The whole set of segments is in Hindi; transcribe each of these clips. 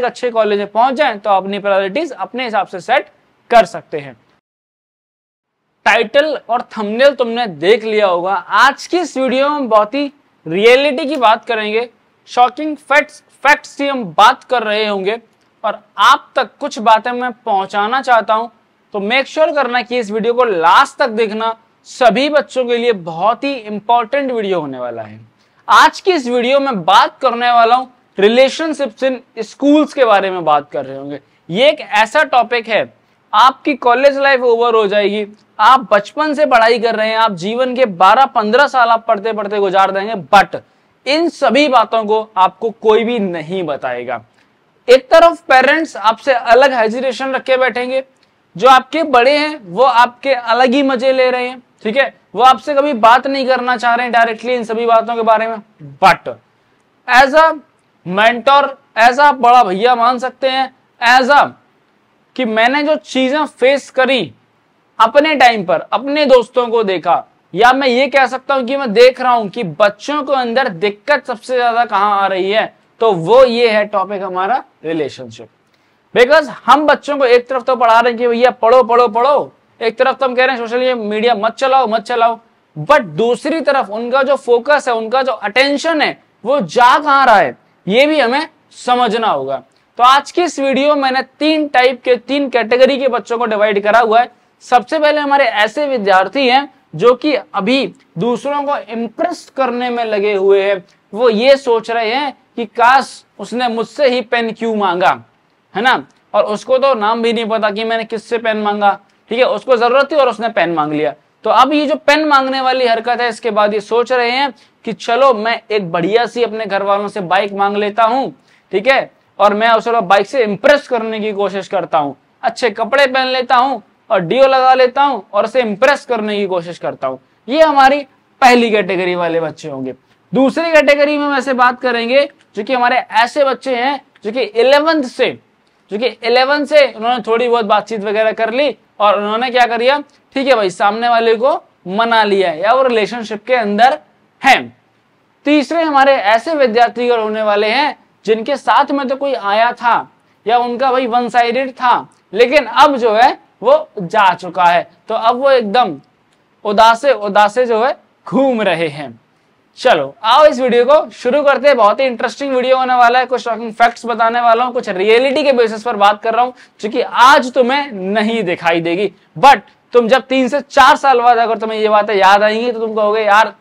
एक अच्छे कॉलेज में पहुँच जाए तो अपनी प्रायोरिटीज अपने हिसाब से सेट कर सकते हैं। टाइटल और थंबनेल तुमने देख लिया होगा। आज की इस वीडियो में बहुत ही रियलिटी की बात करेंगे। शॉकिंग फैक्ट्स फैक्ट्स की हम बात कर रहे होंगे। और आप तक कुछ बातें मैं पहुंचाना चाहता हूँ तो मेक श्योर sure करना कि इस वीडियो को लास्ट तक देखना सभी बच्चों के लिए बहुत ही इंपॉर्टेंट वीडियो होने वाला है। आज की इस वीडियो में बात करने वाला हूँ रिलेशनशिप्स इन स्कूल्स के बारे में बात कर रहे होंगे। ये एक ऐसा टॉपिक है, आपकी कॉलेज लाइफ ओवर हो जाएगी। आप बचपन से पढ़ाई कर रहे हैं, आप जीवन के 12-15 साल आप पढ़ते पढ़ते गुजार देंगे बट इन सभी बातों को आपको कोई भी नहीं बताएगा। एक तरफ़ पेरेंट्स आपसे अलग हेजिटेशन रख बैठेंगे। जो आपके बड़े हैं, वो आपके अलग ही मज़े ले रहे हैं, ठीक है? वो आपसे कभी बात नहीं करना चाह रहे हैं डायरेक्टली इन सभी बातों के बारे में but as a mentor as a बड़ा भैया मान सकते हैं एज अ कि मैंने जो चीज़ें फेस करी अपने टाइम पर, अपने दोस्तों को देखा, या मैं ये कह सकता हूँ कि मैं देख रहा हूँ कि बच्चों को अंदर दिक्कत सबसे ज़्यादा कहाँ आ रही है तो वो ये है टॉपिक हमारा रिलेशनशिप बिकॉज़ हम बच्चों को एक तरफ़ तो पढ़ा रहे हैं कि भैया पढ़ो पढ़ो पढ़ो, एक तरफ़ तो हम कह रहे हैं सोशल मीडिया मत चलाओ मत चलाओ बट दूसरी तरफ़ उनका जो फोकस है, उनका जो अटेंशन है, वो जा कहाँ रहा है? ये भी हमें समझना होगा। तो आज की इस वीडियो में मैंने तीन टाइप के, तीन कैटेगरी के बच्चों को डिवाइड करा हुआ है। सबसे पहले हमारे ऐसे विद्यार्थी हैं जो कि अभी दूसरों को इम्प्रेस करने में लगे हुए हैं। वो ये सोच रहे हैं कि काश उसने मुझसे ही पेन क्यों मांगा, है ना? और उसको तो नाम भी नहीं पता कि मैंने किससे पेन मांगा, ठीक है? उसको ज़रूरत थी और उसने पेन मांग लिया। तो अब ये जो पेन मांगने वाली हरकत है, इसके बाद ये सोच रहे हैं कि चलो मैं एक बढ़िया सी अपने घर वालों से बाइक मांग लेता हूँ, ठीक है? और मैं उसे बाइक से इंप्रेस करने की कोशिश करता हूँ। अच्छे कपड़े पहन लेता हूँ और डीओ लगा लेता हूँ और उसे इंप्रेस करने की कोशिश करता हूँ। ये हमारी पहली कैटेगरी वाले बच्चे होंगे। दूसरी कैटेगरी में वैसे बात करेंगे जो कि हमारे ऐसे बच्चे हैं जो कि इलेवेंथ से, जो कि इलेवन से उन्होंने थोड़ी बहुत बातचीत वगैरह कर ली और उन्होंने क्या कर दिया? ठीक है भाई, सामने वाले को मना लिया या वो रिलेशनशिप के अंदर है। तीसरे हमारे ऐसे विद्यार्थी होने वाले हैं, जिनके साथ में तो कोई आया था, या उनका भाई वन साइडेड था, लेकिन अब जो है, वो जा चुका है। तो अब वो एकदम उदासे उदासे जो है, घूम रहे हैं। चलो, आओ इस वीडियो को शुरू करते हैं। बहुत ही इंटरेस्टिंग वीडियो होने वाला है। कुछ शॉकिंग फैक्ट्स बताने वाला हूँ, कुछ रियलिटी के बेसिस पर बात कर रहा हूँ, जो कि आज तुम्हें नहीं दिखाई देगी। बट तुम जब तीन से चार साल बाद, अगर तुम्हें ये बातें याद आएँगी तो तुम कहोगे, यार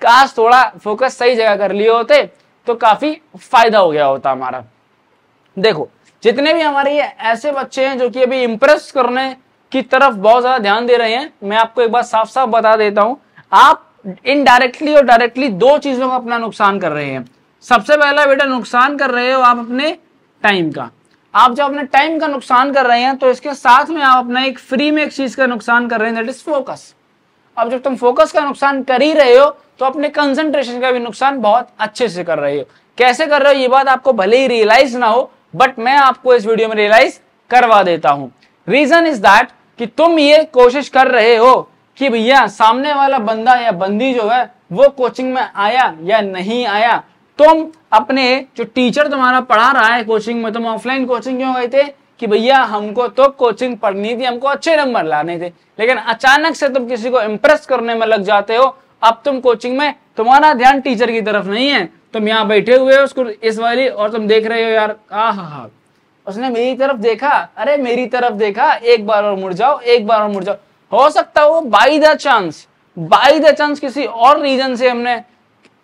काश थोड़ा फोकस सही जगह कर लिए होते तो काफ़ी फ़ायदा हो गया होता हमारा। देखो, जितने भी हमारे ये ऐसे बच्चे हैं जो कि अभी इंप्रेस करने की तरफ़ बहुत ज़्यादा ध्यान दे रहे हैं, मैं आपको एक बार साफ़ साफ़ बता देता हूँ, आप इनडायरेक्टली और डायरेक्टली दो चीज़ों का अपना नुकसान कर रहे हैं। सबसे पहला, बेटा, नुकसान कर रहे हो आप अपने टाइम का। आप जब अपने टाइम का नुकसान कर रहे हैं तो इसके साथ में आप अपना एक फ्री में एक चीज़ का नुकसान कर रहे हैं दैट इज़ फोकस अब जब तुम फोकस का नुकसान कर ही रहे हो तो अपने कंसंट्रेशन का भी नुकसान बहुत अच्छे से कर रहे हो। कैसे कर रहे हो? ये बात आपको भले ही रियलाइज़ ना हो बट मैं आपको इस वीडियो में रियलाइज़ करवा देता हूँ। रीजन इज़ दैट कि तुम ये कोशिश कर रहे हो कि भैया, सामने वाला बंदा या बंदी जो है, वो कोचिंग में आया या नहीं आया। तुम अपने जो टीचर तुम्हारा पढ़ा रहा है कोचिंग में, तुम ऑफलाइन कोचिंग क्यों गए थे? कि भैया, हमको तो कोचिंग पढ़नी थी, हमको अच्छे नंबर लाने थे। लेकिन अचानक से तुम किसी को इम्प्रेस करने में लग जाते हो अब तुम कोचिंग में तुम्हारा ध्यान टीचर की तरफ़ नहीं है। तुम यहाँ बैठे हुए हो उसको इस वाली और तुम देख रहे हो यार आ हा। हा उसने मेरी तरफ़ देखा, अरे मेरी तरफ़ देखा, एक बार और मुड़ जाओ, एक बार और मुड़ जाओ। हो सकता है by the chance by the chance किसी और रीजन से हमने,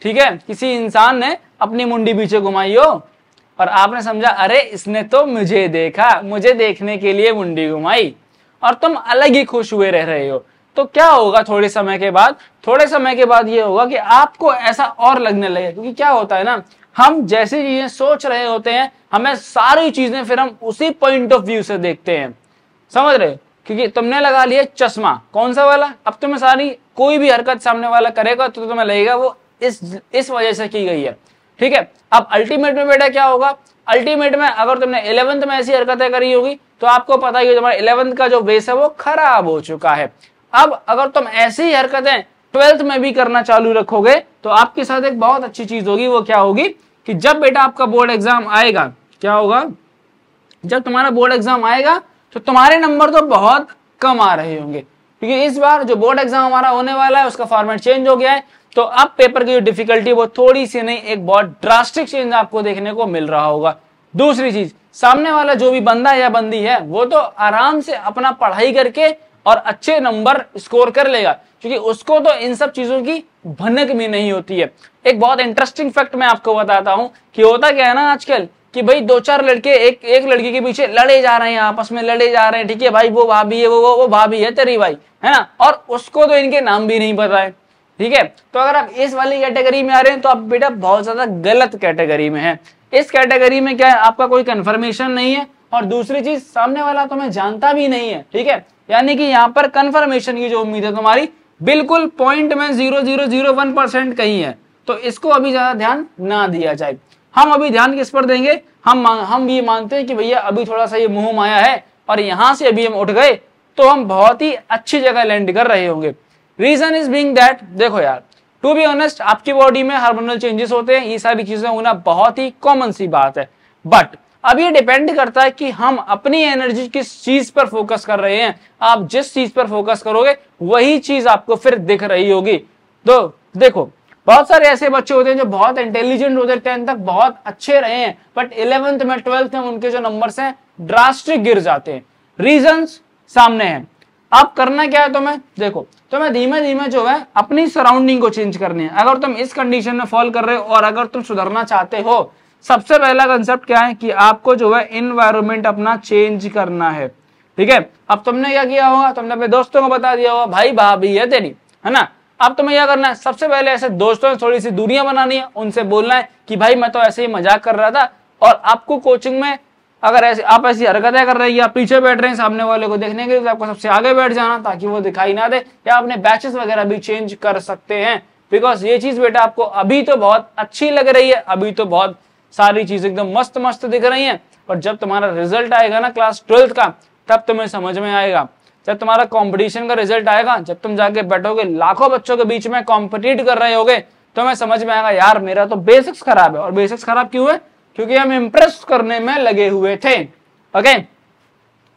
ठीक है, किसी इंसान ने अपनी मुंडी पीछे घुमाई हो और आपने समझा, अरे इसने तो मुझे देखा, मुझे देखने के लिए मुंडी घुमाई और तुम अलग ही खुश हुए रह रहे हो। तो क्या होगा थोड़े समय के बाद? थोड़े समय के बाद ये होगा कि आपको ऐसा और लगने लगे, क्योंकि क्या होता है ना, हम जैसी चीज़ें सोच रहे होते हैं, हमें सारी चीज़ें फिर हम उसी पॉइंट ऑफ़ व्यू से देखते हैं। समझ रहे? क्योंकि तुमने लगा लिया चश्मा। कौन सा वाला? अब तुम्हें सारी, कोई भी हरकत सामने वाला करेगा तो तुम्हें लगेगा वो इस इस वजह से की गई है। ठीक है? अब अल्टीमेट में बेटा क्या होगा? अल्टीमेट में अगर तुमने इलेवंथ में ऐसी हरकतें करी होगी तो आपको पता ही तुम्हारा इलेवंथ का जो बेस है वो खराब हो चुका है। अब अगर तुम ऐसी ही हरकतें ट्वेल्थ में भी करना चालू रखोगे तो आपके साथ एक बहुत अच्छी चीज़ होगी, वो क्या होगी कि जब बेटा आपका बोर्ड एग्ज़ाम आएगा, क्या होगा? जब तुम्हारा बोर्ड एग्ज़ाम आएगा तो तुम्हारे नंबर तो बहुत कम आ रहे होंगे। क्योंकि इस बार जो बोर्ड एग्ज़ाम हमारा होने वाला है, उसका फॉर्मेट चेंज हो गया है तो अब पेपर की जो डिफिकल्टी, वो थोड़ी सी नहीं, एक बहुत ड्रास्टिक चेंज आपको देखने को मिल रहा होगा। दूसरी चीज़, सामने वाला जो भी बंदा या बंदी है, वो तो आराम से अपना पढ़ाई करके और अच्छे नंबर स्कोर कर लेगा। क्योंकि उसको तो इन सब चीज़ों की भनक भी नहीं होती है। एक बहुत इंटरेस्टिंग फैक्ट मैं आपको बताता हूँ कि होता क्या है ना आजकल कि भाई दो चार लड़के एक एक लड़की के पीछे लड़े जा रहे हैं आपस में लड़े जा रहे हैं ठीक है भाई वो भाभी है वो वो, वो भाभी है तेरी भाई है ना? और उसको तो इनके नाम भी नहीं पता है ठीक है? तो अगर आप इस वाली कैटेगरी में आ रहे हैं तो आप बेटा बहुत ज़्यादा गलत कैटेगरी में है। इस कैटेगरी में क्या है? आपका कोई कंफर्मेशन नहीं है और दूसरी चीज़, सामने वाला तुम्हें जानता भी नहीं है, ठीक है? यानी कि यहाँ पर कंफर्मेशन की जो उम्मीद है तुम्हारी, बिल्कुल पॉइंट में zero zero zero one percent कहीं है। तो इसको अभी ज़्यादा ध्यान ना दिया जाए। हम अभी ध्यान किस पर देंगे? हम हम ये मानते हैं कि भैया अभी थोड़ा सा ये मुँह माया है, और यहाँ से अभी हम उठ गए तो हम बहुत ही अच्छी जगह लैंड कर रहे होंगे। रीजन इज़ बींग दैट देखो यार टू बी ऑनेस्ट आपकी बॉडी में हार्मोनल चेंजेस होते हैं, ये सारी चीज़ें होना बहुत ही कॉमन सी बात है। बट अब ये डिपेंड करता है कि हम अपनी एनर्जी किस चीज़ पर फोकस कर रहे हैं। आप जिस चीज़ पर फोकस करोगे, वही चीज़ आपको फिर दिख रही होगी। तो देखो, बहुत सारे ऐसे बच्चे होते हैं जो बहुत इंटेलिजेंट होते हैं टेंथ तक बहुत अच्छे रहे हैं बट इलेवेंथ में ट्वेल्थ में उनके जो नंबर हैं ड्रास्टिक गिर जाते हैं। रीजन सामने हैं। अब करना क्या है तुम्हें? देखो, तुम्हें धीमे धीमे जो है, अपनी सराउंडिंग को चेंज करनी है। अगर तुम इस कंडीशन में फॉल कर रहे हो और अगर तुम सुधरना चाहते हो सबसे पहला कंसेप्ट क्या है कि आपको जो है इन्वायरमेंट अपना चेंज करना है। ठीक है? अब तुमने क्या किया होगा? तुमने अपने दोस्तों को बता दिया होगा, भाई, भाभी है तेरी है ना? अब तुम्हें क्या करना है? सबसे पहले ऐसे दोस्तों से थोड़ी सी दूरियाँ बनानी है। उनसे बोलना है कि, भाई, मैं तो ऐसे ही मज़ाक कर रहा था और आपको कोचिंग में अगर ऐसे, आप ऐसी हरकतें कर रहे हैं या पीछे बैठ रहे हैं सामने वाले को देखने के लिए तो आपको सबसे आगे बैठ जाना ताकि वो दिखाई ना दे या अपने बैचेस वगैरह भी चेंज कर सकते हैं। बिकॉज़ ये चीज़ बेटा आपको अभी तो बहुत अच्छी लग रही है, अभी तो बहुत सारी चीज़ एकदम मस्त मस्त दिख रही है। पर जब तुम्हारा रिज़ल्ट आएगा ना क्लास ट्वेल्थ का, तब तुम्हें समझ में आएगा। जब तुम्हारा कंपटीशन का रिज़ल्ट आएगा, जब तुम जाके बैठोगे, लाखों बच्चों के बीच में कॉम्पिटिट कर रहे होगे तो मैं समझ में आएगा, यार, मेरा तो बेसिक्स खराब है। और बेसिक्स खराब क्यों है? क्योंकि हम इंप्रेस करने में लगे हुए थे। ओके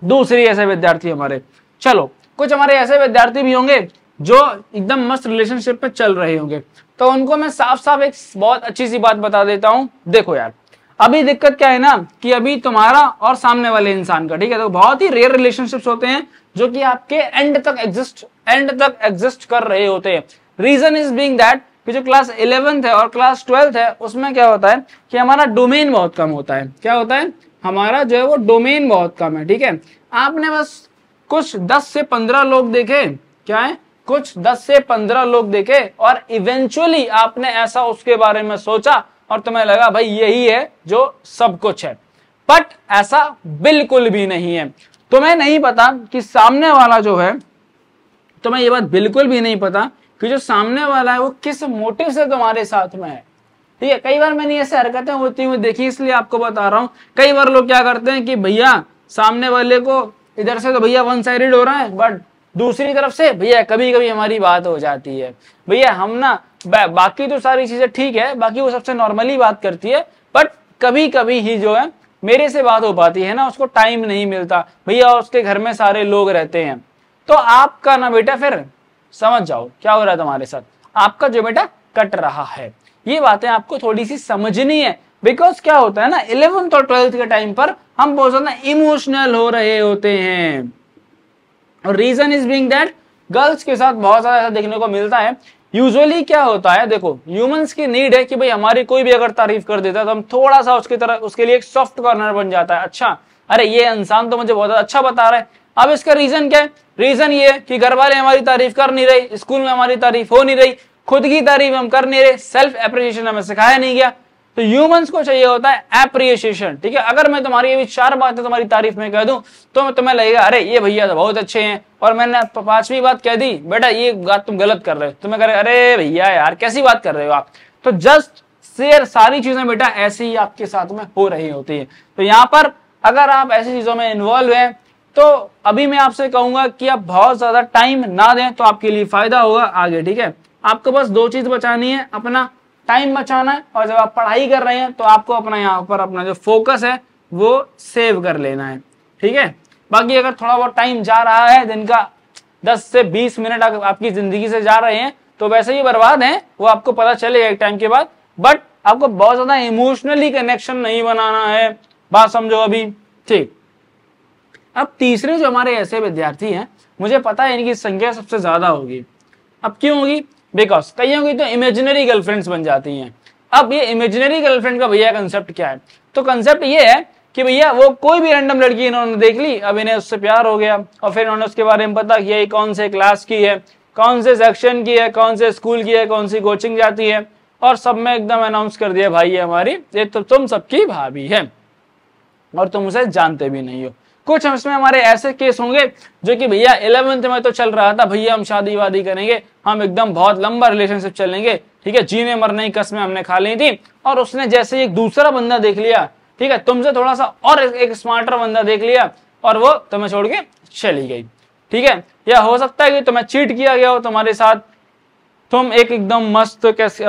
दूसरी ऐसे विद्यार्थी हमारे। चलो, कुछ हमारे ऐसे विद्यार्थी भी होंगे, जो एकदम मस्त रिलेशनशिप पे चल रहे होंगे। तो उनको मैं साफ़ साफ़ एक बहुत अच्छी सी बात बता देता हूँ। देखो यार, अभी दिक्कत क्या है ना कि अभी तुम्हारा और सामने वाले इंसान का, ठीक है तो बहुत ही रेयर रिलेशनशिप्स होते हैं जो कि आपके एंड तक एग्जिस्ट एंड तक एग्जिस्ट कर रहे होते हैं। रीजन इज़ बीइंग दैट कि जो क्लास इलेवेंथ है और क्लास ट्वेल्थ है, उसमें क्या होता है कि हमारा डोमेन बहुत कम होता है। क्या होता है? हमारा जो है वो डोमेन बहुत कम है, ठीक है? आपने बस कुछ दस से पंद्रह लोग देखे, क्या है? कुछ दस से पंद्रह लोग देखे और इवेंचुअली आपने ऐसा उसके बारे में सोचा और तुम्हें लगा, भाई, यही है जो सब कुछ है। बट ऐसा बिल्कुल भी नहीं है। तुम्हें नहीं पता कि सामने वाला जो है, तुम्हें ये बात बिल्कुल भी नहीं पता कि जो सामने वाला है वो किस मोटिव से तुम्हारे साथ में है। ठीक है? कई बार मैंने ऐसे हरकतें होती हुई देखी, इसलिए आपको बता रहा हूँ। कई बार लोग क्या करते हैं कि, भैया, सामने वाले को इधर से तो भैया वन साइडेड हो रहा है बट दूसरी तरफ़ से, भैया कभी कभी हमारी बात हो जाती है। भैया, हम ना बाकी तो सारी चीज़ें ठीक है, बाकी वो सबसे नॉर्मली बात करती है बट कभी कभी ही जो है, मेरे से बात हो पाती है ना, उसको टाइम नहीं मिलता। भैया उसके घर में सारे लोग रहते हैं। तो आपका ना बेटा फिर, समझ जाओ, क्या हो रहा है तुम्हारे साथ? आपका जो बेटा कट रहा है। ये बातें आपको थोड़ी सी समझनी है बिकॉज़ क्या होता है ना इलेवेंथ और ट्वेल्थ के टाइम पर हम बहुत ज़्यादा इमोशनल हो रहे होते हैं। Reason is being that girls के साथ बहुत ज़्यादा ऐसा देखने को मिलता है। यूजुअली क्या होता है? देखो ह्यूमंस की नीड है कि भाई हमारी कोई भी अगर तारीफ़ कर देता है तो हम थोड़ा सा उसकी तरह, उसके लिए एक सॉफ्ट कॉर्नर बन जाता है। अच्छा अरे ये इंसान तो मुझे बहुत अच्छा बता रहा है। अब इसका रीजन क्या है? रीजन ये कि घर वाले हमारी तारीफ़ कर नहीं रहे, स्कूल में हमारी तारीफ़ हो नहीं रही, खुद की तारीफ़ हम कर नहीं रहे सेल्फ एप्रिसिएशन हमें सिखाया नहीं गया। तो ह्यूमंस को चाहिए होता है एप्रिसिएशन ठीक है? अगर मैं तुम्हारी ये चार बातें तुम्हारी तारीफ़ में कह दूँ तो तुम्हें लगेगा, अरे, ये भैया तो बहुत अच्छे हैं। और मैंने पांचवी बात कह दी, बेटा, ये बात तुम गलत कर रहे हो। तुम्हें करे अरे भैया यार, कैसी बात कर रहे हो आप? तो जस्ट शेयर सारी चीज़ें बेटा, ऐसे ही आपके साथ में हो रही होती है। तो यहाँ पर अगर आप ऐसी चीज़ों में इन्वॉल्व हैं तो अभी मैं आपसे कहूँगा कि आप बहुत ज़्यादा टाइम ना दें तो आपके लिए फ़ायदा होगा आगे, ठीक है? आपको बस दो चीज़ बचानी है, अपना टाइम बचाना है और जब आप पढ़ाई कर रहे हैं तो आपको अपना यहाँ पर अपना जो फोकस है, वो सेव कर लेना है। ठीक है? बाकी अगर थोड़ा बहुत टाइम जा रहा है, दिन का 10 से 20 मिनट आपकी ज़िंदगी से जा रहे हैं तो वैसे ही बर्बाद हैं, वो आपको पता चलेगा एक टाइम के बाद। बट आपको बहुत ज़्यादा इमोशनली कनेक्शन नहीं बनाना है। बात समझो अभी। ठीक। अब तीसरे जो हमारे ऐसे विद्यार्थी हैं, मुझे पता है इनकी संख्या सबसे ज़्यादा होगी। अब क्यों होगी? बिकॉज़ कईयों की तो इमेजिनरी गर्लफ्रेंड्स बन जाती हैं। अब ये इमेजिनरी गर्लफ्रेंड का भैया कंसेप्ट क्या है? तो कंसेप्ट ये है कि भैया वो कोई भी रैंडम लड़की इन्होंने देख ली, अब इन्हें उससे प्यार हो गया। और फिर इन्होंने उसके बारे में पता किया कौन से क्लास की है, कौन से सेक्शन की है, कौन से स्कूल की है, कौन सी कोचिंग जाती है। और सब में एकदम अनाउंस कर दिया, भाई ये हमारी, ये तो तुम सबकी भाभी है। और तुम उसे जानते भी नहीं हो। कुछ इसमें हमारे ऐसे केस होंगे जो कि भैया इलेवेंथ में तो चल रहा था, भैया हम शादी वादी करेंगे, हम एकदम बहुत लंबा रिलेशनशिप चलेंगे ठीक है, जीने मरने की कसमें हमने खा ली थी और उसने जैसे एक दूसरा बंदा देख लिया, ठीक है, तुमसे थोड़ा सा और एक स्मार्टर बंदा देख लिया और वो तुम्हें छोड़ के चली गई, ठीक है, या हो सकता है कि तुम्हें चीट किया गया हो तुम्हारे साथ। तुम एक एकदम मस्त कैसे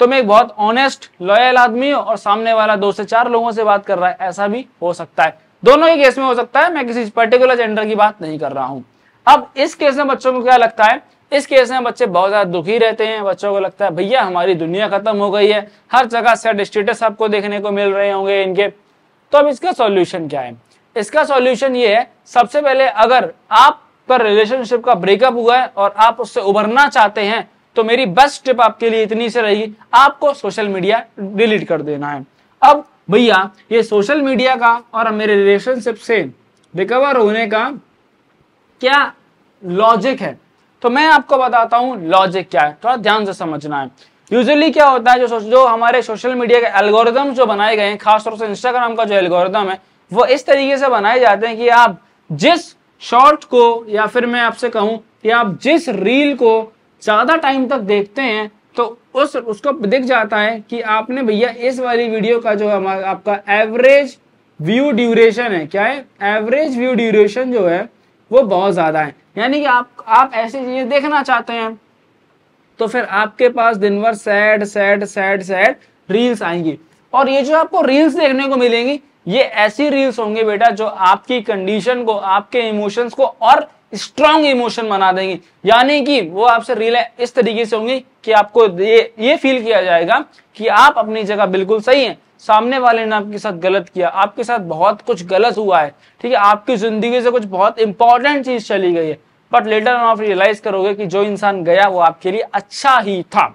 तुम एक बहुत ऑनेस्ट लॉयल आदमी हो और सामने वाला दो से चार लोगों से बात कर रहा है, ऐसा भी हो सकता है। दोनों ही केस में हो सकता है, मैं किसी पर्टिकुलर जेंडर की बात नहीं कर रहा हूँ। अब इस केस में बच्चों को क्या लगता है? इस केस में बच्चे बहुत ज़्यादा दुखी रहते हैं, बच्चों को लगता है, भैया, हमारी दुनिया खत्म हो गई है, हर जगह सेट स्टेटस आपको देखने को मिल रहे होंगे इनके। तो अब इसका सॉल्यूशन क्या है? इसका सॉल्यूशन ये है, सबसे पहले अगर आप पर रिलेशनशिप का ब्रेकअप हुआ है और आप उससे उभरना चाहते हैं तो मेरी बेस्ट टिप आपके लिए इतनी से रहेगी, आपको सोशल मीडिया डिलीट कर देना है। अब भैया, ये सोशल मीडिया का और मेरे रिलेशनशिप से रिकवर होने का क्या लॉजिक है? तो मैं आपको बताता हूँ लॉजिक क्या है। थोड़ा ध्यान से समझना है। यूजुअली क्या होता है, जो जो हमारे सोशल मीडिया के एल्गोरिदम जो बनाए गए हैं, खासतौर से इंस्टाग्राम का जो एल्गोरिदम है, वो इस तरीके से बनाए जाते हैं कि आप जिस शॉर्ट को या फिर मैं आपसे कहूँ कि आप जिस रील को ज़्यादा टाइम तक देखते हैं तो उस, उसको दिख जाता है कि आपने भैया इस वाली वीडियो का जो हमारा, आपका एवरेज व्यू ड्यूरेशन है, क्या है? एवरेज व्यू ड्यूरेशन जो है, वो बहुत ज़्यादा है। यानी कि आप आप ऐसी चीज़ें देखना चाहते हैं तो फिर आपके पास दिन भर sad sad sad sad reels आएँगी। और ये जो आपको रील्स देखने को मिलेंगी, ये ऐसी रील्स होंगे बेटा जो आपकी कंडीशन को, आपके इमोशंस को और स्ट्रॉन्ग इमोशन बना देंगी। यानी कि वो आपसे रील इस तरीके से होंगी कि आपको ये ये फील किया जाएगा कि आप अपनी जगह बिल्कुल सही हैं। सामने वाले ने आपके साथ गलत किया, आपके साथ बहुत कुछ गलत हुआ है, ठीक है? आपकी ज़िंदगी से कुछ बहुत इंपॉर्टेंट चीज़ चली गई है। बट लेटर आप रियलाइज़ करोगे कि जो इंसान गया वो आपके लिए अच्छा ही था,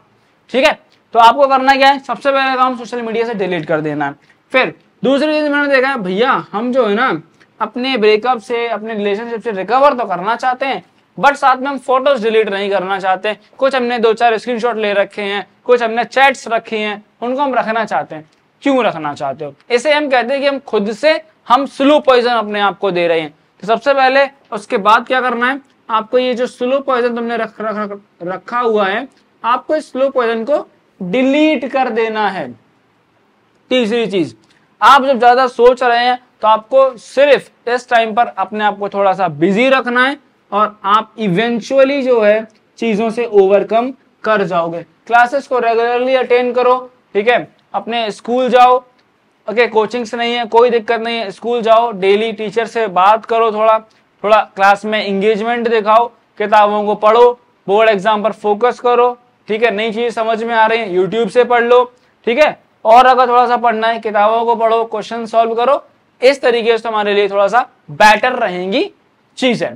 ठीक है? तो आपको करना क्या है? सबसे पहले काम सोशल मीडिया से डिलीट कर देना है। फिर दूसरी चीज़ मैंने देखा है, भैया, हम जो है ना अपने ब्रेकअप से अपने रिलेशनशिप से रिकवर तो करना चाहते हैं बट साथ में हम फ़ोटोज़ डिलीट नहीं करना चाहते। कुछ हमने दो चार स्क्रीनशॉट ले रखे हैं कुछ हमने चैट्स रखी हैं उनको हम रखना चाहते हैं। क्यों रखना चाहते हो? इसे हम कहते हैं कि हम खुद से हम स्लो पॉइजन अपने आप को दे रहे हैं। तो सबसे पहले उसके बाद क्या करना है? आपको ये जो स्लो पॉइजन तुमने रख, रख, रख, रखा हुआ है आपको इस स्लो पॉइजन को डिलीट कर देना है। तीसरी चीज़ आप जब ज़्यादा सोच रहे हैं तो आपको सिर्फ़ इस टाइम पर अपने आप को थोड़ा सा बिज़ी रखना है और आप इवेंचुअली जो है चीज़ों से ओवरकम कर जाओगे। क्लासेस को रेगुलरली अटेंड करो, ठीक है? अपने स्कूल जाओ। ओके कोचिंग्स नहीं है, कोई दिक्कत नहीं है स्कूल जाओ डेली टीचर से बात करो थोड़ा। थोड़ा क्लास में इंगेजमेंट दिखाओ, किताबों को पढ़ो बोर्ड एग्ज़ाम पर फोकस करो, ठीक है? नई चीज़ समझ में आ रही है यूट्यूब से पढ़ लो, ठीक है? और अगर थोड़ा सा पढ़ना है, किताबों को पढ़ो क्वेश्चन सॉल्व करो इस तरीके से हमारे लिए थोड़ा सा बेटर रहेंगी चीज़ें।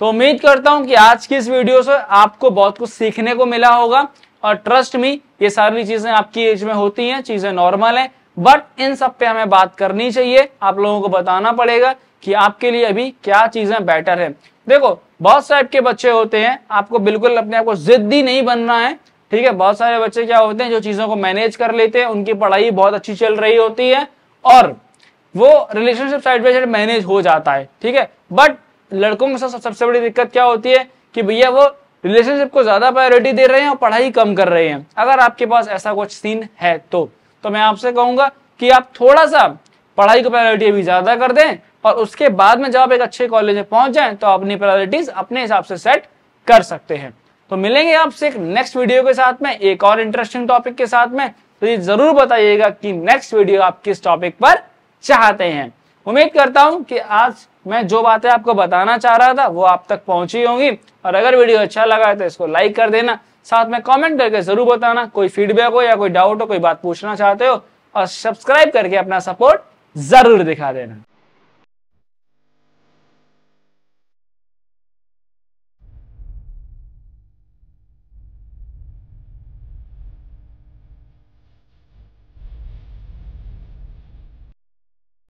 तो उम्मीद करता हूँ कि आज की इस वीडियो से आपको बहुत कुछ सीखने को मिला होगा और ट्रस्ट मी ये सारी चीज़ें आपकी एज में होती हैं, चीज़ें नॉर्मल है बट इन सब पे हमें बात करनी चाहिए। आप लोगों को बताना पड़ेगा कि आपके लिए अभी क्या चीज़ें बेटर है। देखो, बहुत टाइप के बच्चे होते हैं, आपको बिल्कुल अपने आप को जिद्दी नहीं बनना है, ठीक है? बहुत सारे बच्चे क्या होते हैं, जो चीज़ों को मैनेज कर लेते हैं, उनकी पढ़ाई बहुत अच्छी चल रही होती है, और वो relationship side by side manage हो जाता है, ठीक है? बट लड़कों साथ सबसे बड़ी दिक्कत क्या होती है कि भैया वो रिलेशनशिप को ज़्यादा प्रायोरिटी दे रहे हैं और पढ़ाई कम कर रहे हैं। अगर आपके पास ऐसा कुछ सीन है तो तो मैं आपसे कहूँगा कि आप थोड़ा सा पढ़ाई को प्रायोरिटी अभी ज़्यादा कर दें और उसके बाद में जब आप एक अच्छे कॉलेज में पहुँच जाएँ तो अपनी प्रायोरिटीज अपने हिसाब से सेट कर सकते हैं। तो मिलेंगे आपसे एक नेक्स्ट वीडियो के साथ में, एक और इंटरेस्टिंग टॉपिक के साथ में। तो ये ज़रूर बताइएगा कि नेक्स्ट वीडियो आप किस टॉपिक पर चाहते हैं। उम्मीद करता हूँ कि आज मैं जो बातें आपको बताना चाह रहा था, वो आप तक पहुँची होंगी। और अगर वीडियो अच्छा लगा है तो इसको लाइक कर देना। साथ में कमेंट करके ज़रूर बताना, कोई फीडबैक हो या कोई डाउट हो, कोई बात पूछना चाहते हो, और सब्सक्राइब करके अपना सपोर्ट ज़रूर दिखा देना।